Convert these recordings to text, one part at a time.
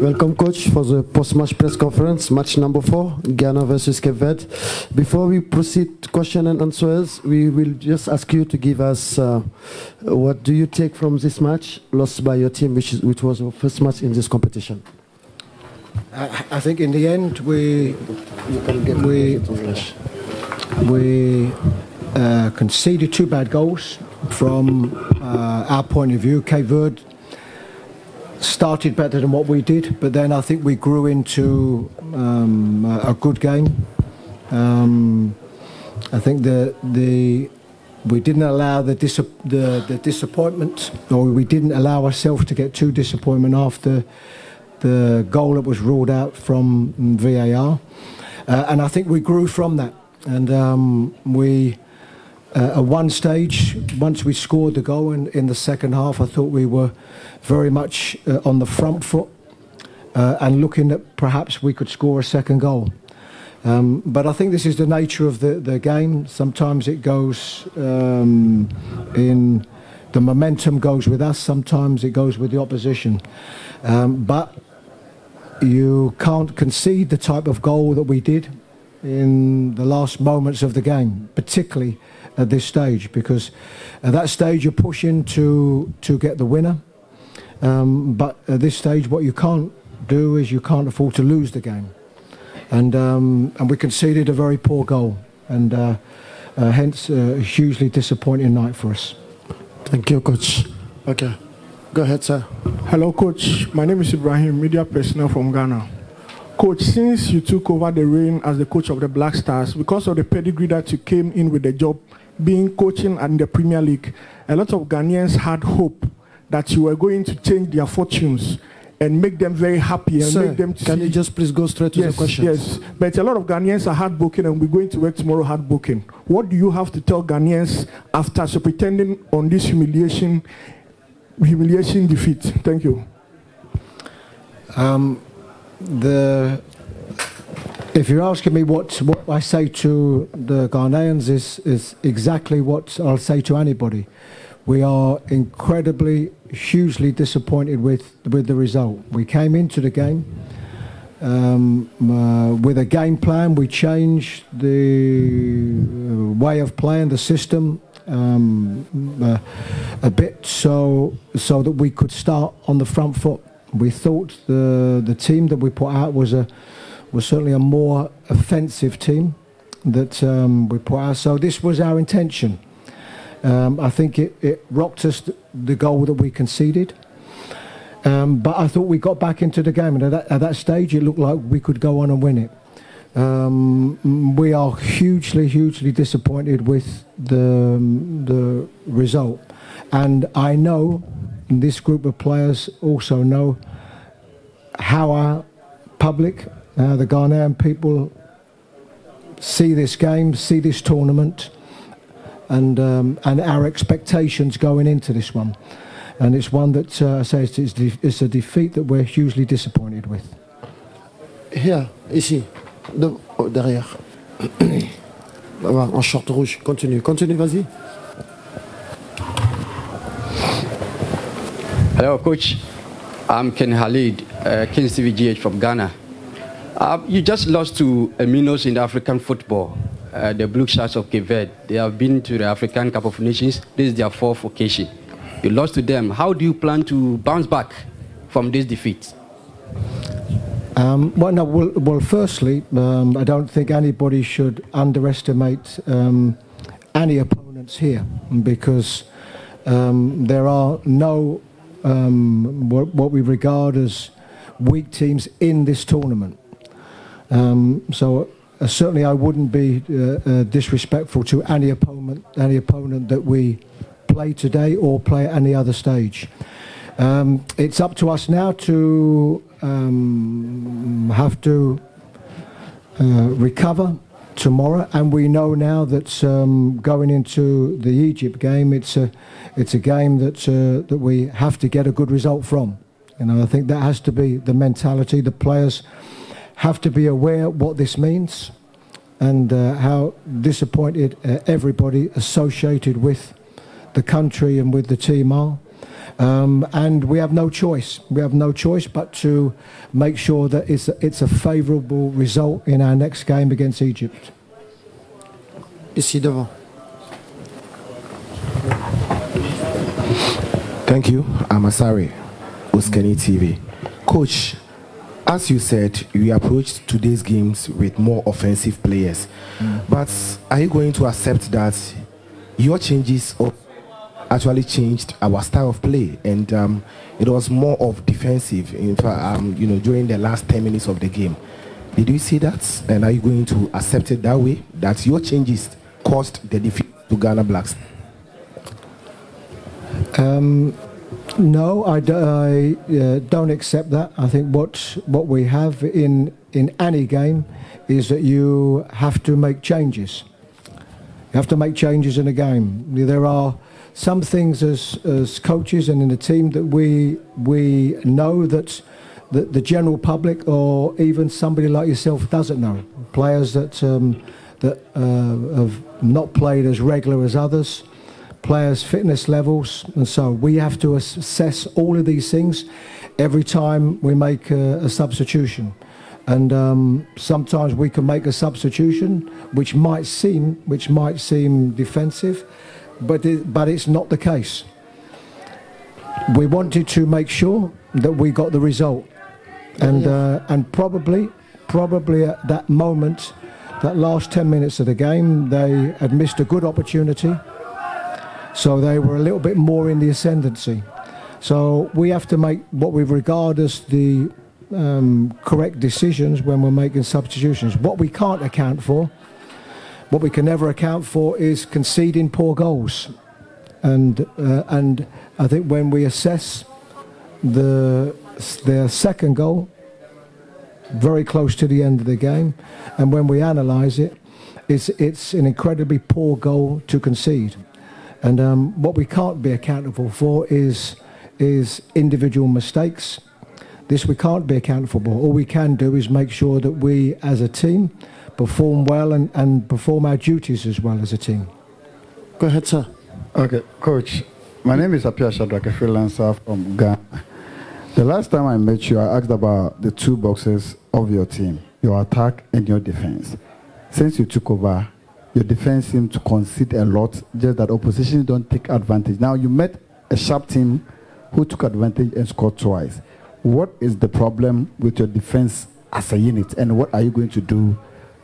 Welcome, coach, for the post-match press conference, match number four, Ghana versus Cape Verde. Before we proceed to question and answers, we will just ask you to give us uh, what do you take from this match lost by your team, which, is, which was your first match in this competition. I, I think in the end we we we uh, conceded two bad goals from uh, our point of view. Cape Verde started better than what we did, but then I think we grew into um, a, good game. Um, I think the the we didn't allow the, dis- the the disappointment, or we didn't allow ourselves to get too disappointment after the goal that was ruled out from VAR, uh, and I think we grew from that, and um, we. Uh, at one stage, once we scored the goal in, in the second half, I thought we were very much uh, on the front foot uh, and looking that perhaps we could score a second goal. Um, but I think this is the nature of the, the game. Sometimes it goes um, in the momentum goes with us, sometimes it goes with the opposition. Um, but you can't concede the type of goal that we did in the last moments of the game, particularly at this stage, because at that stage you're pushing to to get the winner. Um, but at this stage, what you can't do is you can't afford to lose the game, and um, and we conceded a very poor goal, and uh, uh, hence a hugely disappointing night for us. Thank you, coach. Okay, go ahead, sir. Hello, coach. My name is Ibrahim, media personnel from Ghana. Coach, since you took over the reign as the coach of the Black Stars, because of the pedigree that you came in with the job, being coaching in the Premier League, a lot of Ghanaians had hope that you were going to change their fortunes and make them very happy and Sir, make them can you just please go straight to yes, the question? Yes, but a lot of Ghanaians are heartbroken and we're going to work tomorrow heartbroken. What do you have to tell Ghanaians after so pretending on this humiliation, humiliation defeat? Thank you. Um, the if you're asking me what what I say to the Ghanaians is is exactly what I'll say to anybody. We are incredibly, hugely disappointed with with the result. We came into the game um, uh, with a game plan. We changed the uh, way of playing, the system. Um, uh, a bit so so that we could start on the front foot. We thought the the team that we put out was a was certainly a more offensive team that um, we put out. So this was our intention. Um, I think it, it rocked us th- the goal that we conceded. Um, but I thought we got back into the game, and at that, at that stage, it looked like we could go on and win it. Um, we are hugely, hugely disappointed with the the result, and I know this group of players also know how our public, uh, the Ghanaian people, see this game, see this tournament, and um, and our expectations going into this one. And it's one that uh, I say it's, it's, de- it's a defeat that we're hugely disappointed with. Here, ici, de- oh, derrière. Voilà, en short rouge. Continue, continue, vas-y. Hello, Coach. I'm Ken Halid, uh, Ken CVGH from Ghana. Uh, you just lost to Aminos in African football, uh, the Blue Sharks of Cape Verde. They have been to the African Cup of Nations. This is their fourth occasion. You lost to them. How do you plan to bounce back from this defeat? Um, well, no, well, well firstly, um, I don't think anybody should underestimate um, any opponents here because um, there are no um, what, what we regard as weak teams in this tournament. Um, so uh, certainly, I wouldn't be uh, uh, disrespectful to any opponent, any opponent that we play today or play at any other stage. Um, it's up to us now to um, have to uh, recover tomorrow, and we know now that um, going into the Egypt game, it's a it's a game that uh, that we have to get a good result from. You know, I think that has to be the mentality. The players have to be aware what this means and uh, how disappointed uh, everybody associated with the country and with the team are. Um, and we have no choice. We have no choice but to make sure that it's a, it's a favourable result in our next game against Egypt. Ici devant. Thank you. I'm Asari, Uskeni TV. Coach, as you said, you approached today's games with more offensive players. Mm. But are you going to accept that your changes actually changed our style of play, and um, it was more of defensive. In fact, um, you know, during the last 10 minutes of the game, did you see that? And are you going to accept it that way? That your changes caused the defeat to Ghana Blacks? Um, no, I, do, I uh, don't accept that. I think what what we have in in any game is that you have to make changes. You have to make changes in a game. There are some things as as coaches and in the team that we we know that the, the general public or even somebody like yourself doesn't know. Players that um, that uh, have not played as regular as others, players' fitness levels, and so we have to assess all of these things every time we make a, a substitution. And um, sometimes we can make a substitution which might seem which might seem defensive, but it, but it's not the case. We wanted to make sure that we got the result, and uh, and probably probably at that moment, that last ten minutes of the game, they had missed a good opportunity, so they were a little bit more in the ascendancy. So we have to make what we regard as the um, correct decisions when we're making substitutions. What we can't account for what we can never account for is conceding poor goals. And, uh, and I think when we assess the, their second goal, very close to the end of the game, and when we analyse it, it's, it's an incredibly poor goal to concede. And um, what we can't be accountable for is, is individual mistakes. This we can't be accountable for. All we can do is make sure that we, as a team, perform well and, and perform our duties as well as a team. Go ahead, sir. Okay, coach. My name is Apia Shadrack, a freelancer from Ghana. The last time I met you, I asked about the two boxes of your team, your attack and your defense. Since you took over, your defense seemed to concede a lot, just that opposition don't take advantage. Now you met a sharp team who took advantage and scored twice. What is the problem with your defense as a unit, and what are you going to do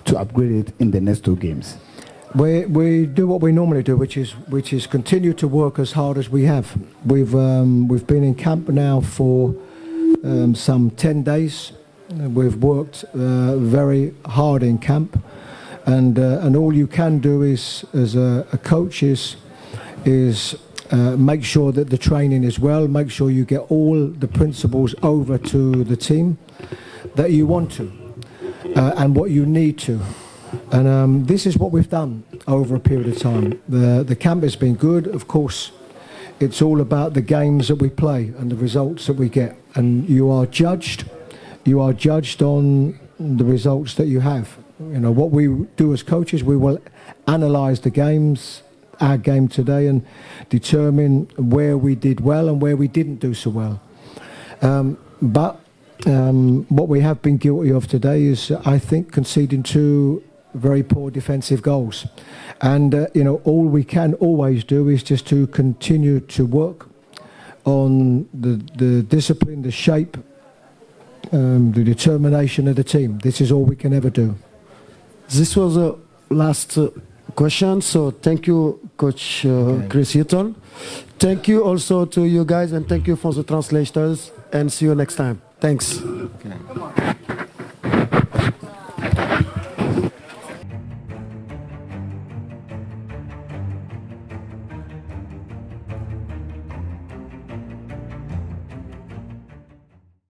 to upgrade it in the next two games? We, we do what we normally do, which is which is continue to work as hard as we have. We've um, we've been in camp now for um, some ten days. We've worked uh, very hard in camp, and uh, and all you can do is as a, a coach is is uh, make sure that the training is well. Make sure you get all the principles over to the team that you want to uh, and what you need to. And um, this is what we've done over a period of time. The, the camp has been good. Of course, it's all about the games that we play and the results that we get. And you are judged. You are judged on the results that you have. You know, what we do as coaches, we will analyse the games, our game today, and determine where we did well and where we didn't do so well. Um, but um, what we have been guilty of today is, I think, conceding two very poor defensive goals. And, uh, you know, all we can always do is just to continue to work on the, the discipline, the shape, um, the determination of the team. This is all we can ever do. This was the last uh, question. So thank you, Coach uh, okay. Chris Hughton. Thank you also to you guys, and thank you for the translators, and see you next time. Thanks. Okay.